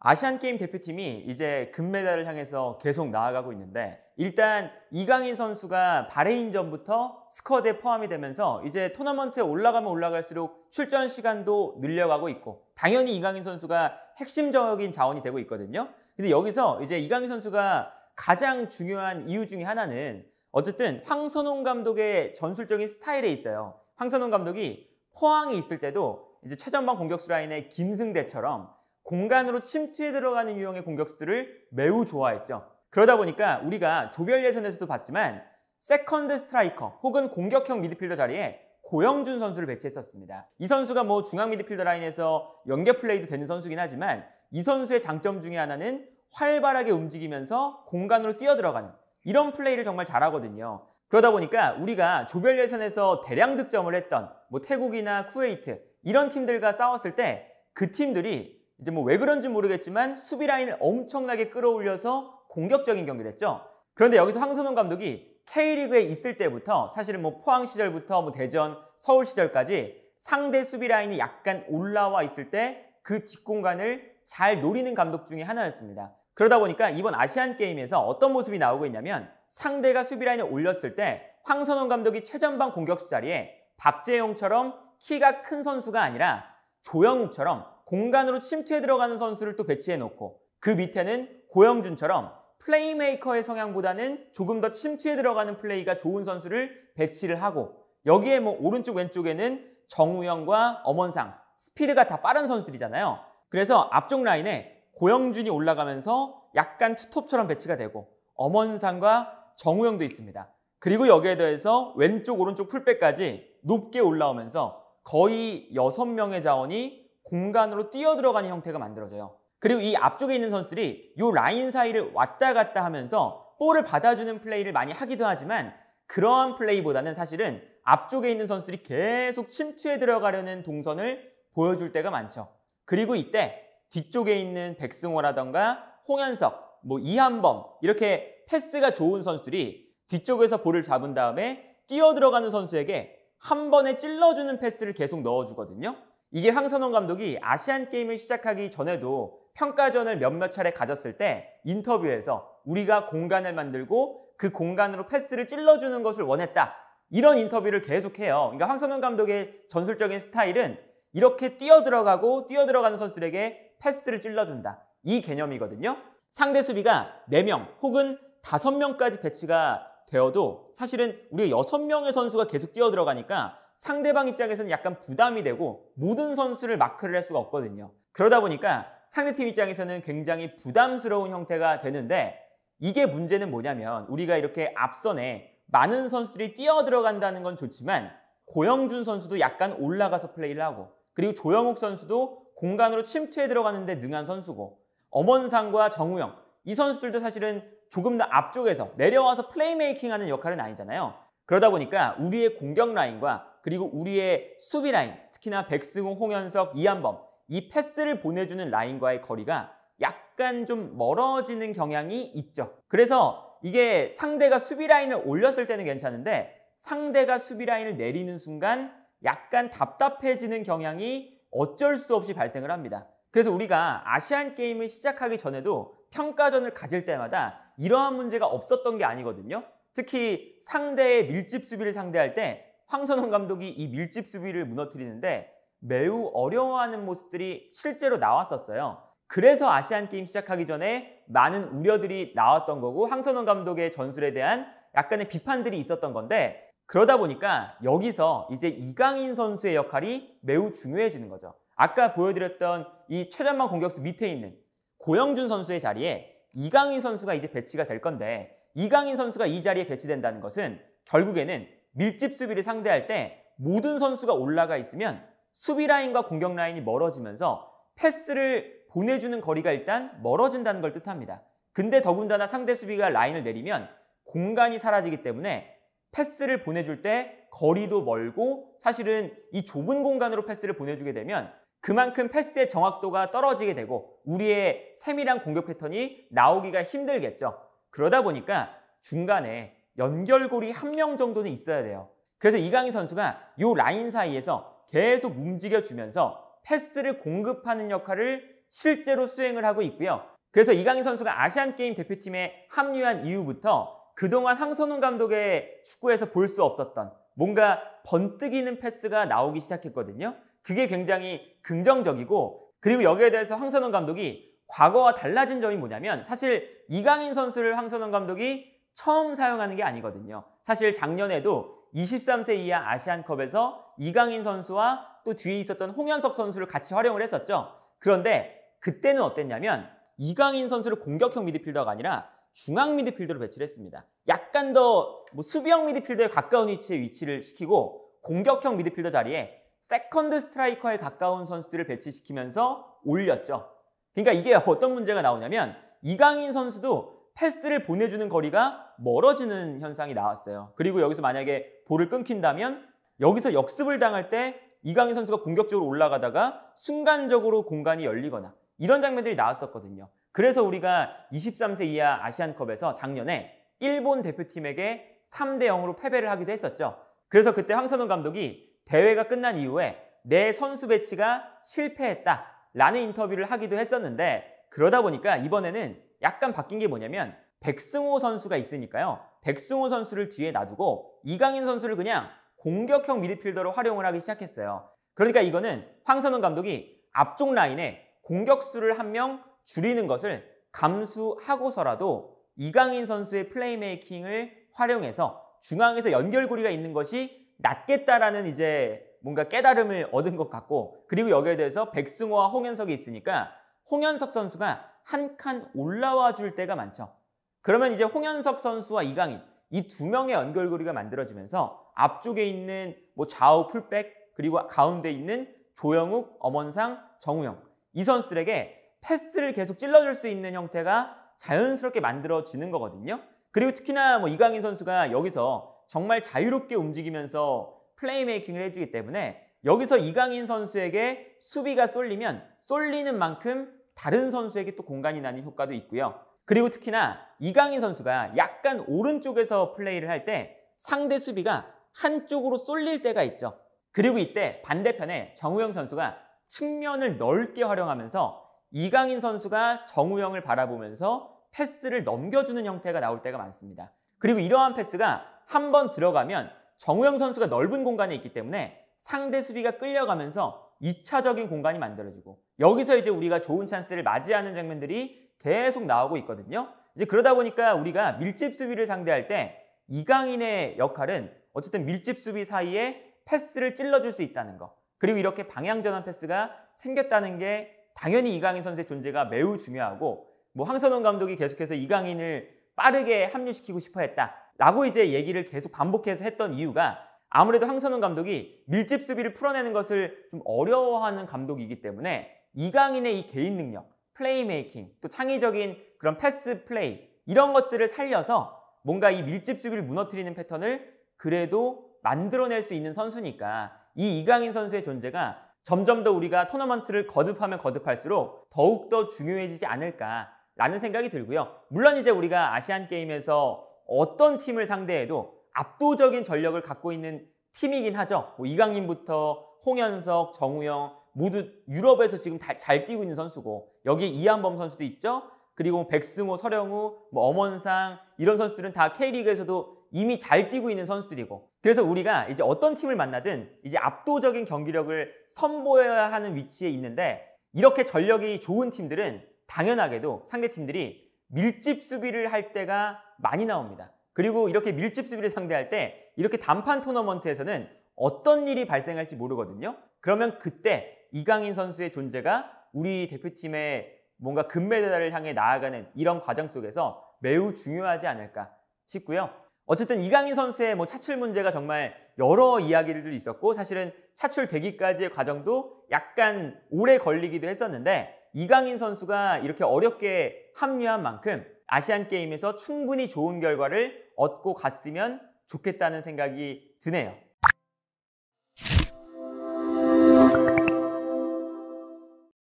아시안게임 대표팀이 이제 금메달을 향해서 계속 나아가고 있는데 일단 이강인 선수가 바레인전부터 스쿼드에 포함이 되면서 이제 토너먼트에 올라가면 올라갈수록 출전 시간도 늘려가고 있고 당연히 이강인 선수가 핵심적인 자원이 되고 있거든요. 근데 여기서 이제 이강인 선수가 가장 중요한 이유 중에 하나는 어쨌든 황선홍 감독의 전술적인 스타일에 있어요. 황선홍 감독이 포항에 있을 때도 이제 최전방 공격수 라인의 김승대처럼 공간으로 침투해 들어가는 유형의 공격수들을 매우 좋아했죠. 그러다 보니까 우리가 조별 예선에서도 봤지만 세컨드 스트라이커 혹은 공격형 미드필더 자리에 고영준 선수를 배치했었습니다. 이 선수가 뭐 중앙 미드필더 라인에서 연계 플레이도 되는 선수긴 하지만 이 선수의 장점 중에 하나는 활발하게 움직이면서 공간으로 뛰어들어가는 이런 플레이를 정말 잘하거든요. 그러다 보니까 우리가 조별 예선에서 대량 득점을 했던 뭐 태국이나 쿠웨이트 이런 팀들과 싸웠을 때 그 팀들이 이제 뭐 왜 그런지 모르겠지만 수비 라인을 엄청나게 끌어올려서 공격적인 경기를 했죠. 그런데 여기서 황선홍 감독이 K리그에 있을 때부터 사실은 뭐 포항 시절부터 뭐 대전, 서울 시절까지 상대 수비 라인이 약간 올라와 있을 때 그 뒷공간을 잘 노리는 감독 중에 하나였습니다. 그러다 보니까 이번 아시안 게임에서 어떤 모습이 나오고 있냐면 상대가 수비 라인을 올렸을 때 황선홍 감독이 최전방 공격수 자리에 박재용처럼 키가 큰 선수가 아니라 조영욱처럼 공간으로 침투해 들어가는 선수를 또 배치해 놓고 그 밑에는 고영준처럼 플레이메이커의 성향보다는 조금 더 침투해 들어가는 플레이가 좋은 선수를 배치를 하고 여기에 뭐 오른쪽 왼쪽에는 정우영과 엄원상 스피드가 다 빠른 선수들이잖아요. 그래서 앞쪽 라인에 고영준이 올라가면서 약간 투톱처럼 배치가 되고 엄원상과 정우영도 있습니다. 그리고 여기에 더해서 왼쪽 오른쪽 풀백까지 높게 올라오면서 거의 6명의 자원이 공간으로 뛰어들어가는 형태가 만들어져요. 그리고 이 앞쪽에 있는 선수들이 이 라인 사이를 왔다 갔다 하면서 볼을 받아주는 플레이를 많이 하기도 하지만 그러한 플레이보다는 사실은 앞쪽에 있는 선수들이 계속 침투해 들어가려는 동선을 보여줄 때가 많죠. 그리고 이때 뒤쪽에 있는 백승호라던가 홍현석, 뭐 이한범 이렇게 패스가 좋은 선수들이 뒤쪽에서 볼을 잡은 다음에 뛰어 들어가는 선수에게 한 번에 찔러주는 패스를 계속 넣어주거든요. 이게 황선홍 감독이 아시안 게임을 시작하기 전에도 평가전을 몇몇 차례 가졌을 때 인터뷰에서 우리가 공간을 만들고 그 공간으로 패스를 찔러주는 것을 원했다. 이런 인터뷰를 계속해요. 그러니까 황선홍 감독의 전술적인 스타일은 이렇게 뛰어 들어가고 뛰어 들어가는 선수들에게 패스를 찔러준다. 이 개념이거든요. 상대 수비가 4명 혹은 5명까지 배치가 되어도 사실은 우리가 6명의 선수가 계속 뛰어 들어가니까 상대방 입장에서는 약간 부담이 되고 모든 선수를 마크를 할 수가 없거든요. 그러다 보니까 상대팀 입장에서는 굉장히 부담스러운 형태가 되는데 이게 문제는 뭐냐면 우리가 이렇게 앞선에 많은 선수들이 뛰어 들어간다는 건 좋지만 고영준 선수도 약간 올라가서 플레이를 하고 그리고 조영욱 선수도 공간으로 침투해 들어가는데 능한 선수고 엄원상과 정우영 이 선수들도 사실은 조금 더 앞쪽에서 내려와서 플레이메이킹하는 역할은 아니잖아요. 그러다 보니까 우리의 공격 라인과 그리고 우리의 수비 라인 특히나 백승호, 홍현석, 이한범 이 패스를 보내주는 라인과의 거리가 약간 좀 멀어지는 경향이 있죠. 그래서 이게 상대가 수비 라인을 올렸을 때는 괜찮은데 상대가 수비 라인을 내리는 순간 약간 답답해지는 경향이 어쩔 수 없이 발생을 합니다. 그래서 우리가 아시안 게임을 시작하기 전에도 평가전을 가질 때마다 이러한 문제가 없었던 게 아니거든요. 특히 상대의 밀집 수비를 상대할 때 황선홍 감독이 이 밀집 수비를 무너뜨리는데 매우 어려워하는 모습들이 실제로 나왔었어요. 그래서 아시안 게임 시작하기 전에 많은 우려들이 나왔던 거고 황선홍 감독의 전술에 대한 약간의 비판들이 있었던 건데 그러다 보니까 여기서 이제 이강인 선수의 역할이 매우 중요해지는 거죠. 아까 보여드렸던 이 최전방 공격수 밑에 있는 고영준 선수의 자리에 이강인 선수가 이제 배치가 될 건데 이강인 선수가 이 자리에 배치된다는 것은 결국에는 밀집 수비를 상대할 때 모든 선수가 올라가 있으면 수비 라인과 공격 라인이 멀어지면서 패스를 보내주는 거리가 일단 멀어진다는 걸 뜻합니다. 근데 더군다나 상대 수비가 라인을 내리면 공간이 사라지기 때문에 패스를 보내줄 때 거리도 멀고 사실은 이 좁은 공간으로 패스를 보내주게 되면 그만큼 패스의 정확도가 떨어지게 되고 우리의 세밀한 공격 패턴이 나오기가 힘들겠죠. 그러다 보니까 중간에 연결고리 한 명 정도는 있어야 돼요. 그래서 이강인 선수가 이 라인 사이에서 계속 움직여주면서 패스를 공급하는 역할을 실제로 수행을 하고 있고요. 그래서 이강인 선수가 아시안 게임 대표팀에 합류한 이후부터 그동안 황선웅 감독의 축구에서 볼 수 없었던 뭔가 번뜩이는 패스가 나오기 시작했거든요. 그게 굉장히 긍정적이고 그리고 여기에 대해서 황선웅 감독이 과거와 달라진 점이 뭐냐면 사실 이강인 선수를 황선웅 감독이 처음 사용하는 게 아니거든요. 사실 작년에도 23세 이하 아시안컵에서 이강인 선수와 또 뒤에 있었던 홍현석 선수를 같이 활용을 했었죠. 그런데 그때는 어땠냐면 이강인 선수를 공격형 미드필더가 아니라 중앙 미드필더로 배치를 했습니다. 약간 더 뭐 수비형 미드필더에 가까운 위치에 위치를 시키고 공격형 미드필더 자리에 세컨드 스트라이커에 가까운 선수들을 배치시키면서 올렸죠. 그러니까 이게 어떤 문제가 나오냐면 이강인 선수도 패스를 보내주는 거리가 멀어지는 현상이 나왔어요. 그리고 여기서 만약에 볼을 끊긴다면 여기서 역습을 당할 때 이강인 선수가 공격적으로 올라가다가 순간적으로 공간이 열리거나 이런 장면들이 나왔었거든요. 그래서 우리가 23세 이하 아시안컵에서 작년에 일본 대표팀에게 3대 0으로 패배를 하기도 했었죠. 그래서 그때 황선홍 감독이 대회가 끝난 이후에 내 선수 배치가 실패했다 라는 인터뷰를 하기도 했었는데 그러다 보니까 이번에는 약간 바뀐 게 뭐냐면 백승호 선수가 있으니까요. 백승호 선수를 뒤에 놔두고 이강인 선수를 그냥 공격형 미드필더로 활용을 하기 시작했어요. 그러니까 이거는 황선홍 감독이 앞쪽 라인에 공격수를 한 명 줄이는 것을 감수하고서라도 이강인 선수의 플레이메이킹을 활용해서 중앙에서 연결고리가 있는 것이 낫겠다라는 이제 뭔가 깨달음을 얻은 것 같고 그리고 여기에 대해서 백승호와 홍현석이 있으니까 홍현석 선수가 한 칸 올라와 줄 때가 많죠. 그러면 이제 홍현석 선수와 이강인 이 두 명의 연결고리가 만들어지면서 앞쪽에 있는 뭐 좌우 풀백 그리고 가운데 있는 조영욱, 엄원상, 정우영 이 선수들에게 패스를 계속 찔러줄 수 있는 형태가 자연스럽게 만들어지는 거거든요. 그리고 특히나 뭐 이강인 선수가 여기서 정말 자유롭게 움직이면서 플레이메이킹을 해주기 때문에 여기서 이강인 선수에게 수비가 쏠리면 쏠리는 만큼 다른 선수에게 또 공간이 나는 효과도 있고요. 그리고 특히나 이강인 선수가 약간 오른쪽에서 플레이를 할 때 상대 수비가 한쪽으로 쏠릴 때가 있죠. 그리고 이때 반대편에 정우영 선수가 측면을 넓게 활용하면서 이강인 선수가 정우영을 바라보면서 패스를 넘겨주는 형태가 나올 때가 많습니다. 그리고 이러한 패스가 한 번 들어가면 정우영 선수가 넓은 공간에 있기 때문에 상대 수비가 끌려가면서 2차적인 공간이 만들어지고 여기서 이제 우리가 좋은 찬스를 맞이하는 장면들이 계속 나오고 있거든요. 이제 그러다 보니까 우리가 밀집 수비를 상대할 때 이강인의 역할은 어쨌든 밀집 수비 사이에 패스를 찔러줄 수 있다는 거. 그리고 이렇게 방향 전환 패스가 생겼다는 게 당연히 이강인 선수의 존재가 매우 중요하고 뭐 황선홍 감독이 계속해서 이강인을 빠르게 합류시키고 싶어 했다라고 이제 얘기를 계속 반복해서 했던 이유가 아무래도 황선홍 감독이 밀집 수비를 풀어내는 것을 좀 어려워하는 감독이기 때문에 이강인의 이 개인 능력, playmaking, 또 창의적인 그런 패스 플레이 이런 것들을 살려서 뭔가 이 밀집 수비를 무너뜨리는 패턴을 그래도 만들어낼 수 있는 선수니까 이 이강인 선수의 존재가 점점 더 우리가 토너먼트를 거듭하면 거듭할수록 더욱더 중요해지지 않을까라는 생각이 들고요. 물론 이제 우리가 아시안 게임에서 어떤 팀을 상대해도 압도적인 전력을 갖고 있는 팀이긴 하죠. 뭐 이강인부터 홍현석, 정우영 모두 유럽에서 지금 다, 잘 뛰고 있는 선수고 여기 이한범 선수도 있죠. 그리고 백승호, 서령우, 뭐 엄원상 이런 선수들은 다 K리그에서도 이미 잘 뛰고 있는 선수들이고 그래서 우리가 이제 어떤 팀을 만나든 이제 압도적인 경기력을 선보여야 하는 위치에 있는데 이렇게 전력이 좋은 팀들은 당연하게도 상대 팀들이 밀집 수비를 할 때가 많이 나옵니다. 그리고 이렇게 밀집 수비를 상대할 때 이렇게 단판 토너먼트에서는 어떤 일이 발생할지 모르거든요. 그러면 그때 이강인 선수의 존재가 우리 대표팀의 뭔가 금메달을 향해 나아가는 이런 과정 속에서 매우 중요하지 않을까 싶고요. 어쨌든 이강인 선수의 뭐 차출 문제가 정말 여러 이야기들도 있었고 사실은 차출되기까지의 과정도 약간 오래 걸리기도 했었는데 이강인 선수가 이렇게 어렵게 합류한 만큼 아시안 게임에서 충분히 좋은 결과를 얻고 갔으면 좋겠다는 생각이 드네요.